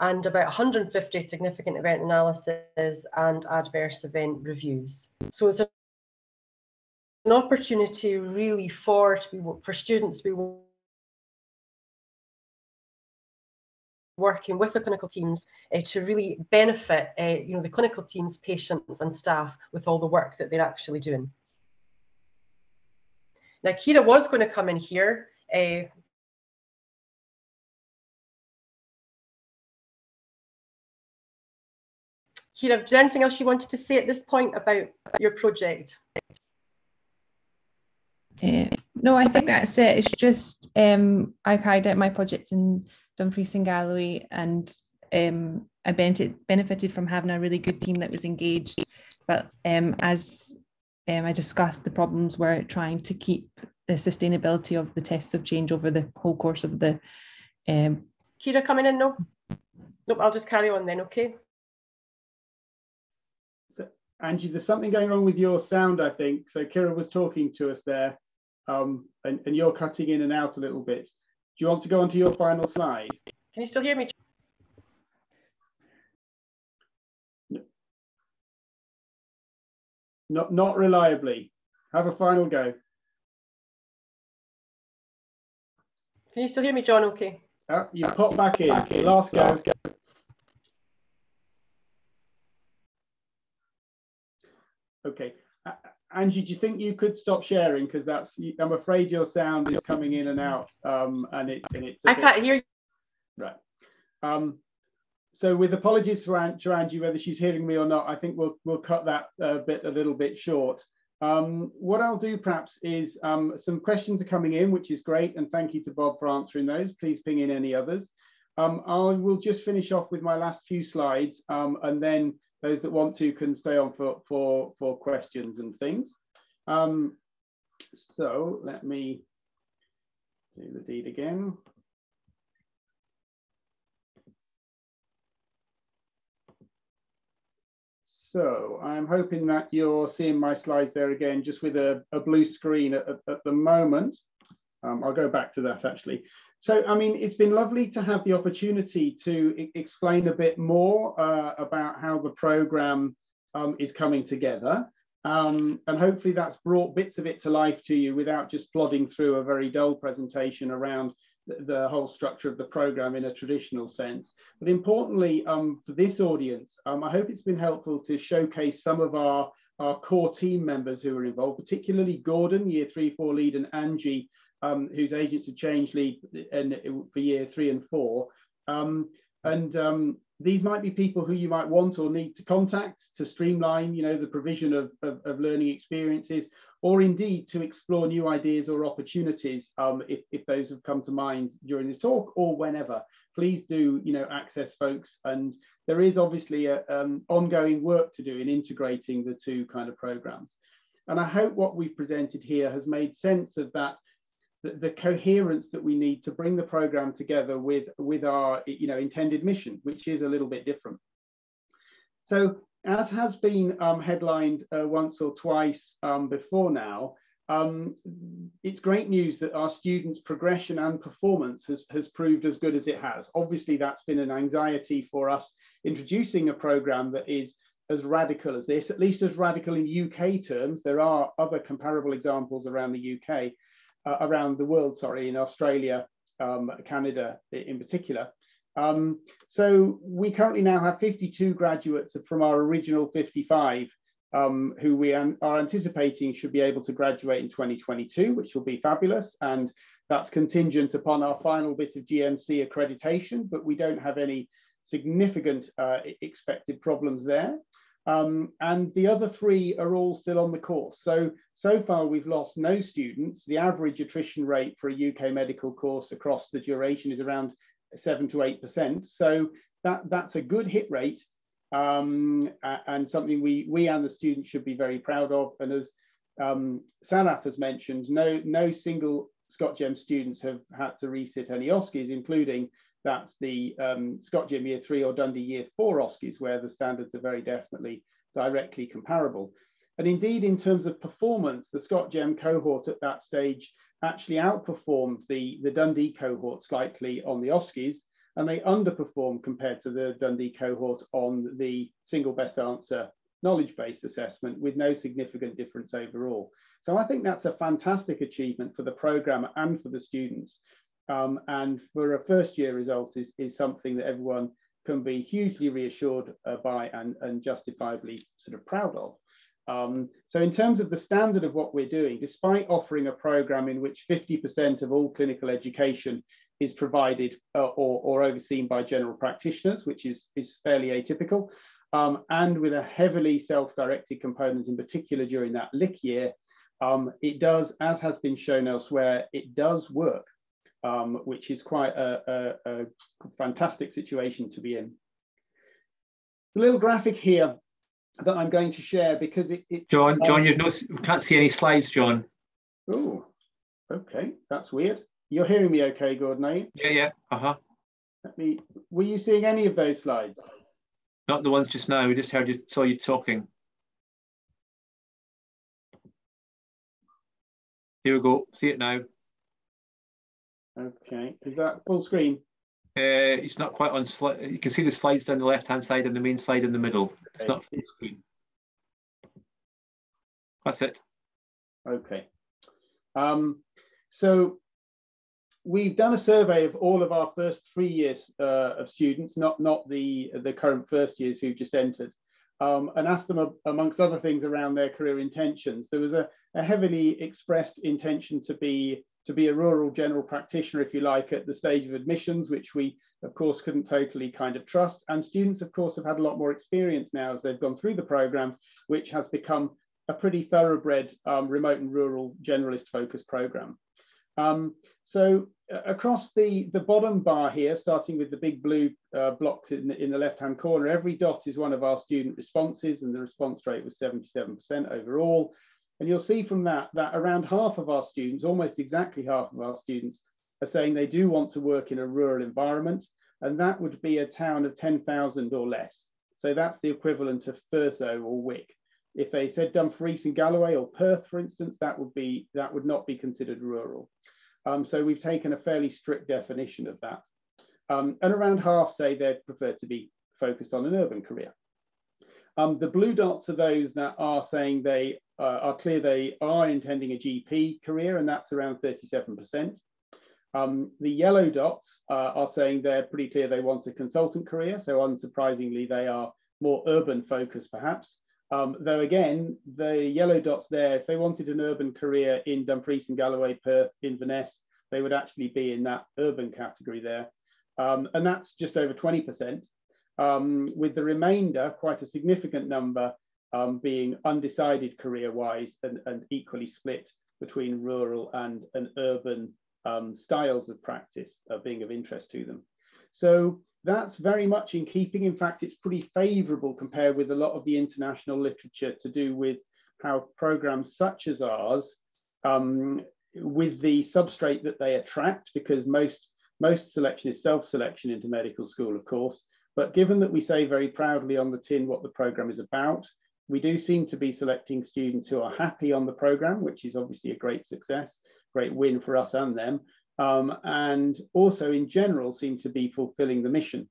and about 150 significant event analyses and adverse event reviews. So it's an opportunity really for, to be, for students to be working with the clinical teams uh, to really benefit uh, you know the clinical teams patients and staff with all the work that they're actually doing now, Kira was going to come in here. Uh, Kira, is there anything else you wanted to say at this point about your project? Uh, no, I think that's it. It's just um, I carried out my project in Dumfries and Galloway, and um, I benefited from having a really good team that was engaged. But um, as um, I discussed the problems were trying to keep the sustainability of the tests of change over the whole course of the. Um... Kira coming in? No. Nope. I'll just carry on then. Okay. Angie, there's something going wrong with your sound, I think. So Kira was talking to us there, um, and, and you're cutting in and out a little bit. Do you want to go on to your final slide? Can you still hear me? Not, not reliably. Have a final go. Can you still hear me, Jon? Okay. Uh, you pop back in. Last go. Last go. Okay. Uh, Angie, do you think you could stop sharing? Because that's, I'm afraid your sound is coming in and out. Um, and, it, and it's. I bit... can't hear you. Right. Um, so with apologies for Angie, whether she's hearing me or not, I think we'll we'll cut that uh, bit a little bit short. Um, what I'll do perhaps is um, some questions are coming in, which is great, and thank you to Bob for answering those. Please ping in any others. Um, I will just finish off with my last few slides, um, and then those that want to can stay on for for for questions and things. Um, so let me do the deed again. So I'm hoping that you're seeing my slides there again, just with a, a blue screen at, at, at the moment. Um, I'll go back to that actually. So, I mean, it's been lovely to have the opportunity to explain a bit more uh, about how the program um, is coming together. Um, and hopefully that's brought bits of it to life to you without just plodding through a very dull presentation around the whole structure of the program in a traditional sense. But importantly, um, for this audience, um, I hope it's been helpful to showcase some of our, our core team members who are involved, particularly Gordon, year three, four lead, and Angie, um, who's Agents of changed lead and for year three and four. Um, and um, these might be people who you might want or need to contact to streamline, you know, the provision of, of, of learning experiences, or indeed to explore new ideas or opportunities um, if, if those have come to mind during this talk or whenever. Please do, you know, access folks. And there is obviously a, um, ongoing work to do in integrating the two kind of programs. And I hope what we've presented here has made sense of that the, the, coherence that we need to bring the program together with, with our you know, intended mission, which is a little bit different. So as has been um, headlined uh, once or twice um, before now, um, it's great news that our students' progression and performance has, has proved as good as it has. Obviously, that's been an anxiety for us introducing a program that is as radical as this, at least as radical in UK terms. There are other comparable examples around the UK, uh, around the world, sorry, in Australia, um, Canada in particular. Um, so we currently now have 52 graduates from our original 55 um, who we are anticipating should be able to graduate in 2022, which will be fabulous. And that's contingent upon our final bit of GMC accreditation, but we don't have any significant uh, expected problems there. Um, and the other three are all still on the course. So, so far we've lost no students. The average attrition rate for a UK medical course across the duration is around seven to 8%. So that, that's a good hit rate um, and something we, we and the students should be very proud of. And as um, Sarath has mentioned, no, no single ScotGem students have had to resit any OSCEs, including that's the um, ScotGem Year 3 or Dundee Year 4 OSCEs, where the standards are very definitely directly comparable. And indeed, in terms of performance, the ScotGem cohort at that stage actually outperformed the, the Dundee cohort slightly on the OSCEs, and they underperformed compared to the Dundee cohort on the single best answer knowledge-based assessment with no significant difference overall. So I think that's a fantastic achievement for the program and for the students. Um, and for a first year result is, is something that everyone can be hugely reassured uh, by and, and justifiably sort of proud of. Um, so in terms of the standard of what we're doing, despite offering a program in which 50% of all clinical education is provided uh, or, or, overseen by general practitioners, which is, is fairly atypical, um, and with a heavily self-directed component in particular during that LIC year, um, it does, as has been shown elsewhere, it does work um, which is quite a, a, a, fantastic situation to be in. A little graphic here that I'm going to share because it. it Jon, Jon, um, you no, can't see any slides, Jon. Oh, okay, that's weird. You're hearing me okay, Gordon, are you? Yeah, yeah, uh-huh. Let me, were you seeing any of those slides? Not the ones just now, we just heard you, saw you talking. Here we go, see it now. Okay, is that full screen? Uh, it's not quite on slide. You can see the slides down the left hand side and the main slide in the middle. Okay. It's not full screen. That's it. Okay. Um, so we've done a survey of all of our first three years uh, of students, not not the the current first years who've just entered, um, and asked them amongst other things around their career intentions. There was a, a heavily expressed intention to be to be a rural general practitioner, if you like, at the stage of admissions, which we, of course, couldn't totally kind of trust. And students, of course, have had a lot more experience now as they've gone through the program, which has become a pretty thoroughbred um, remote and rural generalist focused program. Um, so uh, across the, the bottom bar here, starting with the big blue uh, blocks in, in the left-hand corner, every dot is one of our student responses and the response rate was 77% overall. And you'll see from that that around half of our students, almost exactly half of our students, are saying they do want to work in a rural environment, and that would be a town of 10,000 or less. So that's the equivalent of Thurso or Wick. If they said Dumfries and Galloway or Perth, for instance, that would be that would not be considered rural. Um, so we've taken a fairly strict definition of that. Um, and around half say they'd prefer to be focused on an urban career. Um, the blue dots are those that are saying they uh, are clear they are intending a GP career, and that's around 37%. Um, the yellow dots uh, are saying they're pretty clear they want a consultant career. So unsurprisingly, they are more urban focused perhaps. Um, though again, the yellow dots there, if they wanted an urban career in Dumfries and Galloway, Perth, Inverness, they would actually be in that urban category there. Um, and that's just over 20%. um, with the remainder, quite a significant number, um, being undecided career-wise and, and, equally split between rural and, and urban um, styles of practice uh, being of interest to them. So that's very much in keeping. In fact, it's pretty favorable compared with a lot of the international literature to do with how programs such as ours, um, with the substrate that they attract, because most, most selection is self-selection into medical school, of course, but given that we say very proudly on the tin what the program is about, we do seem to be selecting students who are happy on the program, which is obviously a great success, great win for us and them, um, and also in general seem to be fulfilling the mission.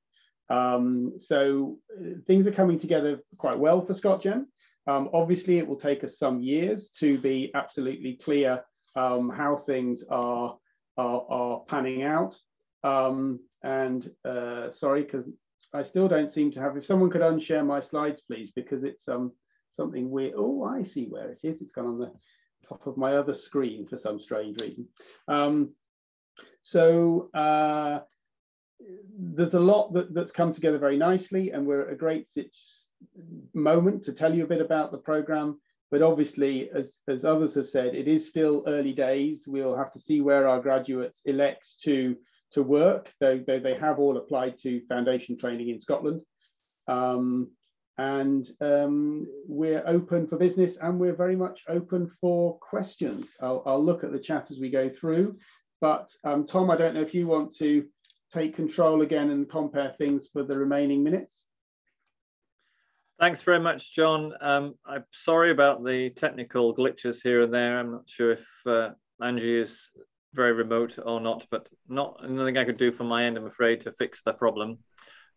Um, so uh, things are coming together quite well for ScotGem. Um, obviously, it will take us some years to be absolutely clear um, how things are, are, are panning out. Um, and uh, sorry, because I still don't seem to have, if someone could unshare my slides, please, because it's um, something weird. Oh, I see where it is. It's gone on the top of my other screen for some strange reason. Um, so uh, there's a lot that, that's come together very nicely and we're at a great moment to tell you a bit about the program. But obviously, as, as others have said, it is still early days. We'll have to see where our graduates elect to, to work, though, though they have all applied to foundation training in Scotland. Um, and um, we're open for business and we're very much open for questions. I'll, I'll look at the chat as we go through. But um, Tom, I don't know if you want to take control again and compare things for the remaining minutes. Thanks very much, Jon. Um, I'm sorry about the technical glitches here and there. I'm not sure if uh, Angie is very remote or not, but not nothing I could do from my end, I'm afraid, to fix the problem.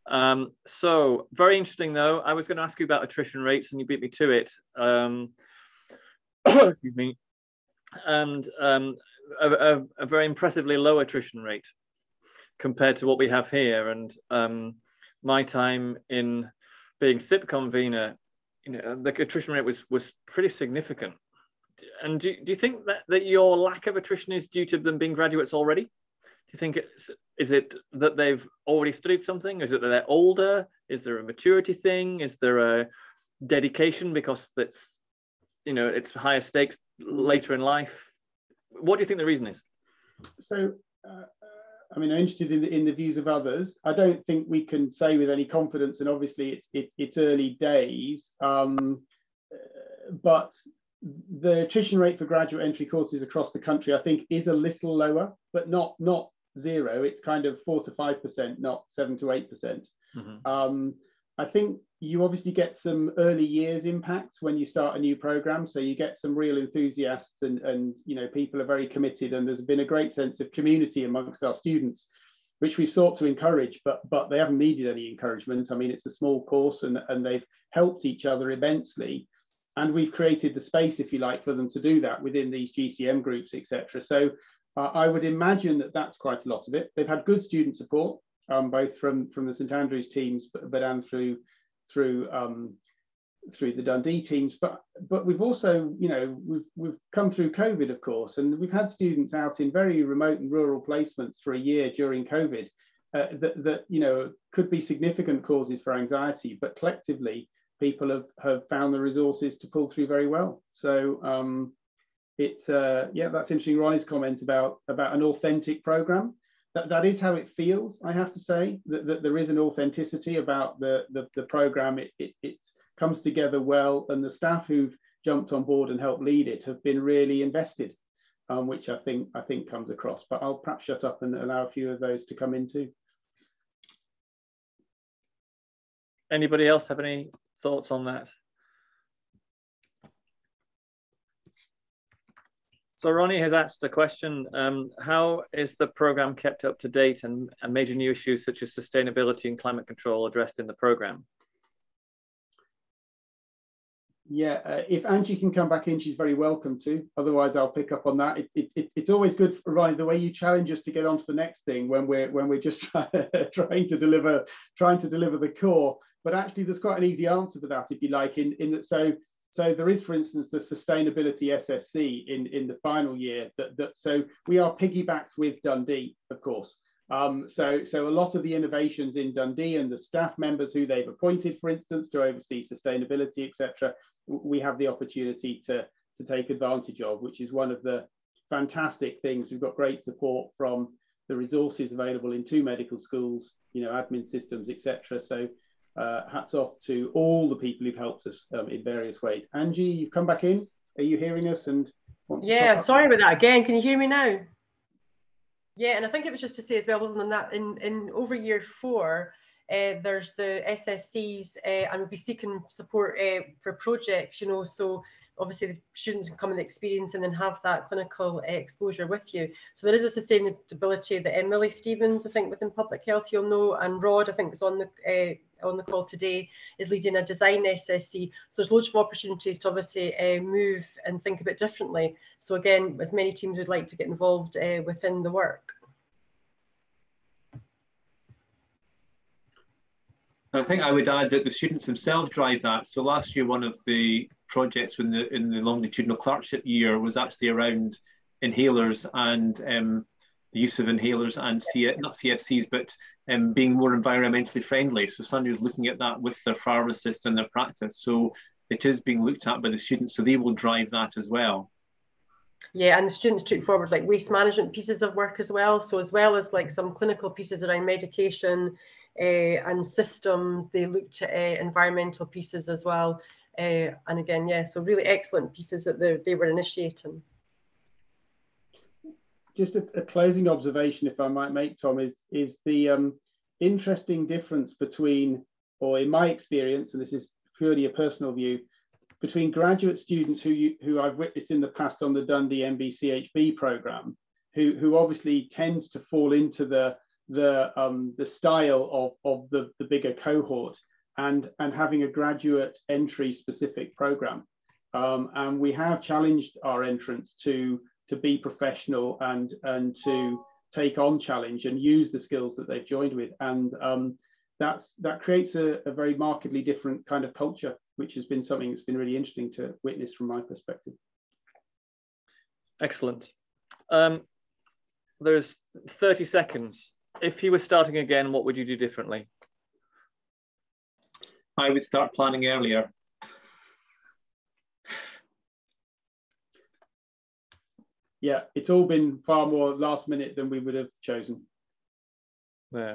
Um, so very interesting though. I was going to ask you about attrition rates and you beat me to it. Um, excuse me. And um, a, a, a, very impressively low attrition rate compared to what we have here. And um, my time in being SIP convener, you know, the attrition rate was was pretty significant. And do, do you think that, that your lack of attrition is due to them being graduates already? You think it's is it that they've already studied something? Is it that they're older? Is there a maturity thing? Is there a dedication because that's you know it's higher stakes later in life? What do you think the reason is? So uh, I mean, I'm interested in the, in the views of others. I don't think we can say with any confidence, and obviously it's it, it's early days. Um, but the attrition rate for graduate entry courses across the country, I think, is a little lower, but not not zero. It's kind of four to five percent, not seven to eight percent. Mm-hmm. Um, I think you obviously get some early years impacts when you start a new program. So you get some real enthusiasts and, and you know people are very committed and there's been a great sense of community amongst our students, which we've sought to encourage, but but they haven't needed any encouragement. I mean, it's a small course and, and they've helped each other immensely. And we've created the space, if you like, for them to do that within these GCM groups, etc. So uh, I would imagine that that's quite a lot of it. They've had good student support, um, both from, from the St Andrews teams, but, but and through through um, through the Dundee teams, but but we've also, you know, we've we've come through COVID, of course, and we've had students out in very remote and rural placements for a year during COVID. Uh, that that you know could be significant causes for anxiety, but collectively people have have found the resources to pull through very well. So um, it's uh, yeah, that's interesting. Ronnie's comment about about an authentic program that, that is how it feels, I have to say, that, that there is an authenticity about the, the, the program. It, it, it comes together well, and the staff who've jumped on board and helped lead it have been really invested, um, which I think I think comes across. But I'll perhaps shut up and allow a few of those to come in too. Anybody else have any thoughts on that? So Ronnie has asked a question, um, how is the program kept up to date and, and, major new issues such as sustainability and climate control addressed in the program? Yeah, uh, if Angie can come back in, she's very welcome to. Otherwise, I'll pick up on that. It, it, it, it's always good, Ronnie, the way you challenge us to get on to the next thing when we're when we're just try, trying to deliver trying to deliver the core. But actually, there's quite an easy answer to that, if you like. In in that, so so there is, for instance, the sustainability SSC in, in the final year. That, that so we are piggybacked with Dundee, of course. Um, so, so a lot of the innovations in Dundee and the staff members who they've appointed, for instance, to oversee sustainability, etc., we have the opportunity to, to take advantage of, which is one of the fantastic things. We've got great support from the resources available in two medical schools, you know, admin systems, etc. So uh, hats off to all the people who've helped us um, in various ways. Angie, you've come back in. Are you hearing us? And yeah, sorry about that again. Can you hear me now? Yeah, and I think it was just to say as well, other than that, in, in over year four, uh, there's the SSCs, uh, and we'll be seeking support uh, for projects, you know, so obviously the students can come and experience and then have that clinical uh, exposure with you. So there is a sustainability that Emily Stevens, I think within public health, you'll know, and Rod, I think was on the uh, on the call today, is leading a design SSC. So there's loads of opportunities to obviously uh, move and think a bit differently. So again, as many teams would like to get involved uh, within the work. I think I would add that the students themselves drive that. So last year, one of the projects in the in the longitudinal clerkship year was actually around inhalers and um, the use of inhalers and not CFCs, but um, being more environmentally friendly. So somebody was looking at that with their pharmacist and their practice. So it is being looked at by the students, so they will drive that as well. Yeah, and the students took forward like waste management pieces of work as well. So as well as like some clinical pieces around medication uh, and systems, they looked at uh, environmental pieces as well. Uh, and again, yeah, so really excellent pieces that they were initiating. Just a, a, closing observation, if I might make, Tom, is, is the um, interesting difference between, or in my experience, and this is purely a personal view, between graduate students who, you, who I've witnessed in the past on the Dundee MBCHB program, who, who obviously tend to fall into the, the, um, the style of, of the, the bigger cohort, and, and having a graduate entry specific program. Um, and we have challenged our entrants to, to be professional and, and to take on challenge and use the skills that they've joined with. And um, that's, that creates a, a very markedly different kind of culture, which has been something that's been really interesting to witness from my perspective. Excellent. Um, there's 30 seconds. If you were starting again, what would you do differently? I would start planning earlier. Yeah, it's all been far more last minute than we would have chosen. Yeah.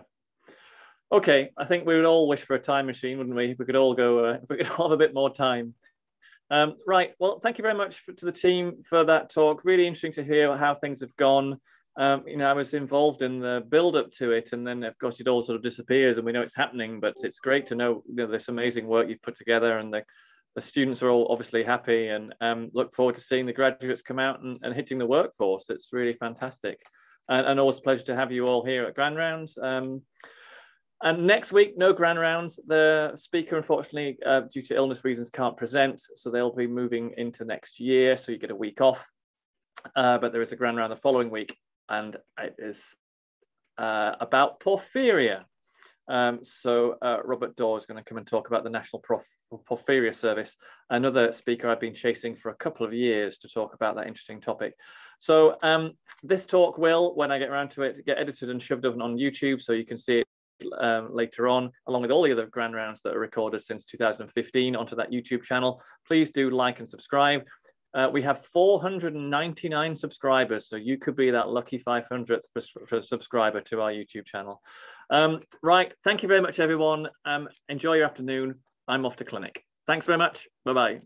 Okay, I think we would all wish for a time machine, wouldn't we? If we could all go, uh, if we could all have a bit more time. Um, right. Well, thank you very much for, to the team for that talk. Really interesting to hear how things have gone um, you know, I was involved in the build up to it, and then of course it all sort of disappears, and we know it's happening. But it's great to know, you know this amazing work you've put together, and the, the students are all obviously happy, and um, look forward to seeing the graduates come out and, and hitting the workforce. It's really fantastic, and, and always a pleasure to have you all here at Grand Rounds. Um, and next week, no grand rounds. The speaker, unfortunately, uh, due to illness reasons, can't present. So they'll be moving into next year. So you get a week off. Uh, but there is a grand round the following week and it is uh, about porphyria. Um, so uh, Robert Daw is going to come and talk about the National Porphyria Service, another speaker I've been chasing for a couple of years to talk about that interesting topic. So um, this talk will, when I get around to it, get edited and shoved up on YouTube so you can see it um, later on, along with all the other grand rounds that are recorded since 2015 onto that YouTube channel. Please do like and subscribe. Uh, we have 499 subscribers, so you could be that lucky 500th subscriber to our YouTube channel. Um, right, thank you very much, everyone. Um, enjoy your afternoon. I'm off to clinic. Thanks very much. Bye-bye.